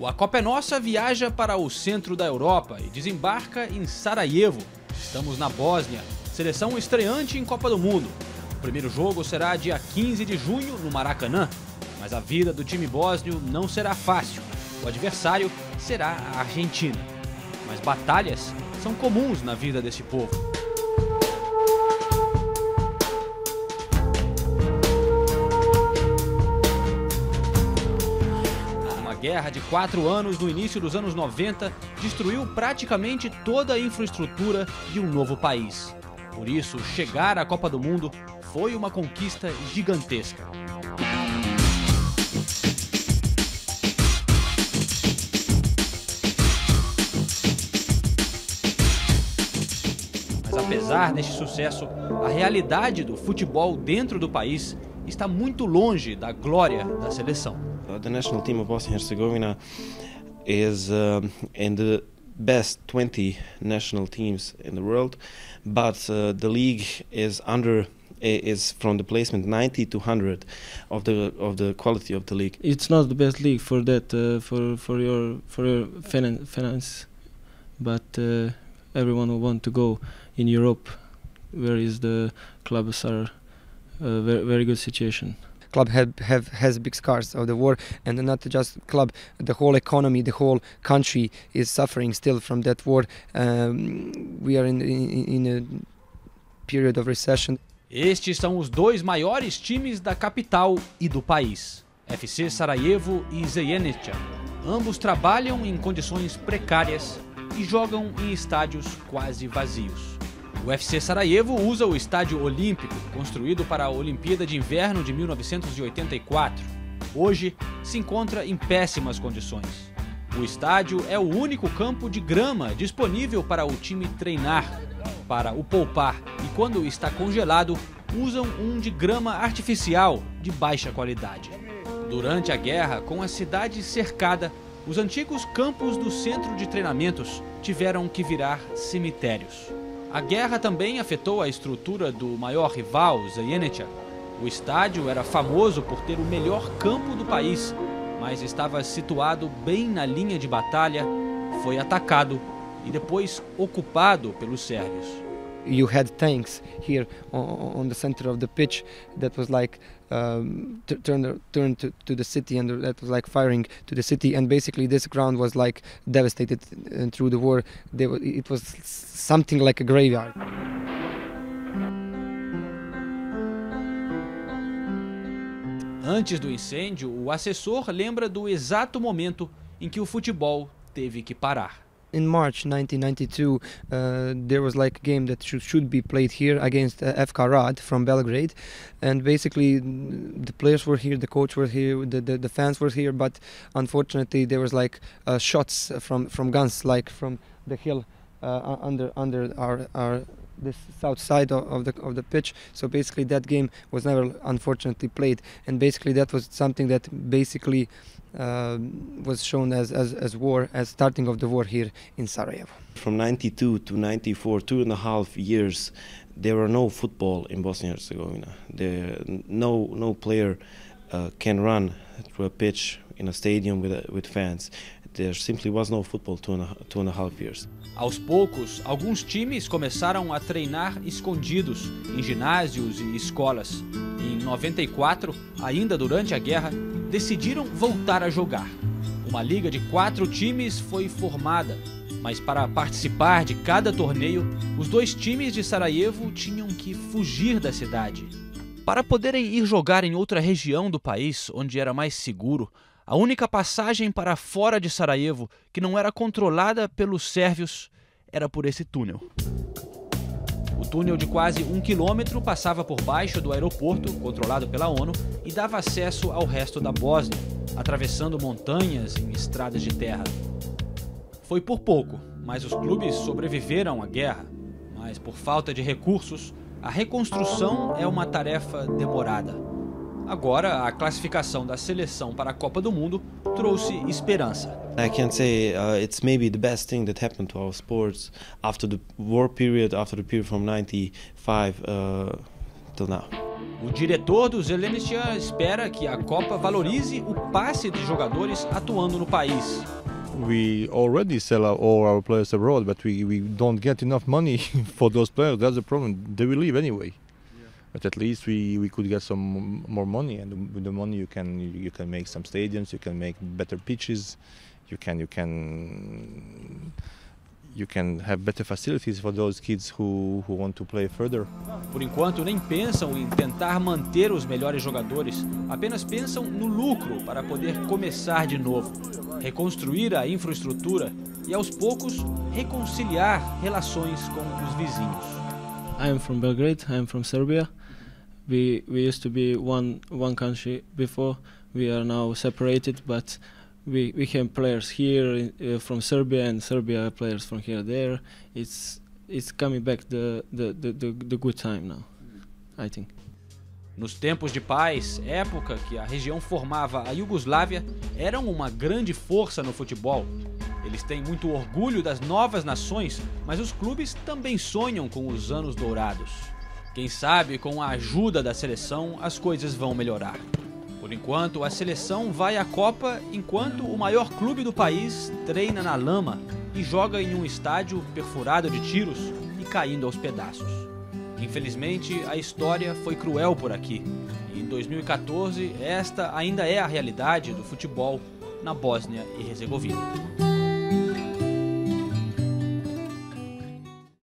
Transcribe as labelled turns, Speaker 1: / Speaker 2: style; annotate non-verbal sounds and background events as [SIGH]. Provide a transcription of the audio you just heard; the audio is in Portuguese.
Speaker 1: O A Copa é Nossa viaja para o centro da Europa e desembarca em Sarajevo. Estamos na Bósnia, seleção estreante em Copa do Mundo. O primeiro jogo será dia 15 de junho no Maracanã, mas a vida do time bósnio não será fácil. O adversário será a Argentina. Mas batalhas são comuns na vida desse povo. Guerra de quatro anos no início dos anos 90 destruiu praticamente toda a infraestrutura de um novo país. Por isso, chegar à Copa do Mundo foi uma conquista gigantesca. Mas apesar deste sucesso, a realidade do futebol dentro do país está muito longe da glória da seleção.
Speaker 2: Uh, the national team of Bosnia and Herzegovina is uh, in the best 20 national teams in the world, but uh, the league is under is from the placement 90 to 100 of the of the quality of the league.
Speaker 3: It's not the best league for that uh, for for your for your finan finance, but uh, everyone will want to go in Europe, where is the clubs are a very very good situation
Speaker 4: club have, have has big scars of the war and not just club the whole economy the whole country is suffering still from that war um, we are in, in, in a period of recession
Speaker 1: Estes são os dois maiores times da capital e do país, FC Sarajevo e Zejenica. Ambos trabalham em condições precárias e jogam em estádios quase vazios. O UFC Sarajevo usa o estádio olímpico, construído para a Olimpíada de Inverno de 1984. Hoje se encontra em péssimas condições. O estádio é o único campo de grama disponível para o time treinar. Para o poupar e quando está congelado, usam um de grama artificial de baixa qualidade. Durante a guerra, com a cidade cercada, os antigos campos do centro de treinamentos tiveram que virar cemitérios. A guerra também afetou a estrutura do maior rival, Zajenica. O estádio era famoso por ter o melhor campo do país, mas estava situado bem na linha de batalha, foi atacado e depois ocupado pelos sérvios.
Speaker 4: You had tanks here on, on, the center of the pitch that was like um, turned turned to, to, the city and that was like firing to the city and basically this ground was like devastated uh, through the war it was something like a graveyard
Speaker 1: Antes do incêndio, o assessor lembra do exato momento em que o futebol teve que parar.
Speaker 4: In March 1992, uh, there was like a game that should, should be played here against uh, FK Rad from Belgrade, and basically mm, the players were here, the coach was here, the, the, the fans were here, but unfortunately there was like uh, shots from from guns like from the hill uh, under under our our this south side of, the of the pitch. So basically, that game was never unfortunately played, and basically that was something that basically uh, was shown as, as as war, as starting of the war here in Sarajevo.
Speaker 2: From 92 to 94, two and a half years, there were no football in Bosnia and Herzegovina. There, no no player uh, can run through a pitch in a stadium with with fans. There simply was no football two and a, two and a half years.
Speaker 1: Aos poucos, alguns times começaram a treinar escondidos em ginásios e escolas. Em 94, ainda durante a guerra, decidiram voltar a jogar. Uma liga de quatro times foi formada, mas para participar de cada torneio, os dois times de Sarajevo tinham que fugir da cidade. Para poderem ir jogar em outra região do país, onde era mais seguro, a única passagem para fora de Sarajevo, que não era controlada pelos sérvios, era por esse túnel. O túnel de quase um quilômetro passava por baixo do aeroporto, controlado pela ONU, e dava acesso ao resto da Bósnia, atravessando montanhas em estradas de terra. Foi por pouco, mas os clubes sobreviveram à guerra. Mas por falta de recursos, a reconstrução é uma tarefa demorada. Agora, a classificação da seleção para a Copa do Mundo trouxe esperança.
Speaker 2: I can say uh, it's maybe the best thing that happened to our sports after the war period, after the period from 95 uh, till now.
Speaker 1: O diretor do Zelenstia espera que a Copa valorize o passe de jogadores atuando no país.
Speaker 5: We already sell all our players abroad, but we, we don't get enough money [LAUGHS] for those players. That's the problem. They will leave anyway. But at least we, we could get some more money, and with the money you can you can make some stadiums, you can make better pitches, you can you can you can have better facilities for those kids who, who want to play further.
Speaker 1: Por enquanto, nem pensam em tentar manter os melhores jogadores, apenas pensam no lucro para poder começar de novo, reconstruir a infraestrutura e aos poucos reconciliar relações com os vizinhos.
Speaker 3: I am from Belgrade. I am from Serbia. We we used to be one one country before. We are now separated, but we we have players here uh, from Serbia and Serbia players from here there. It's it's coming back the the, the, the, the good time now, I think.
Speaker 1: Nos tempos de paz, época que a região formava a Iugoslávia, eram uma grande força no futebol. Eles têm muito orgulho das novas nações, mas os clubes também sonham com os anos dourados. Quem sabe com a ajuda da seleção as coisas vão melhorar. Por enquanto, a seleção vai à Copa enquanto o maior clube do país treina na lama e joga em um estádio perfurado de tiros e caindo aos pedaços. Infelizmente, a história foi cruel por aqui. E em 2014, esta ainda é a realidade do futebol na Bósnia e Herzegovina.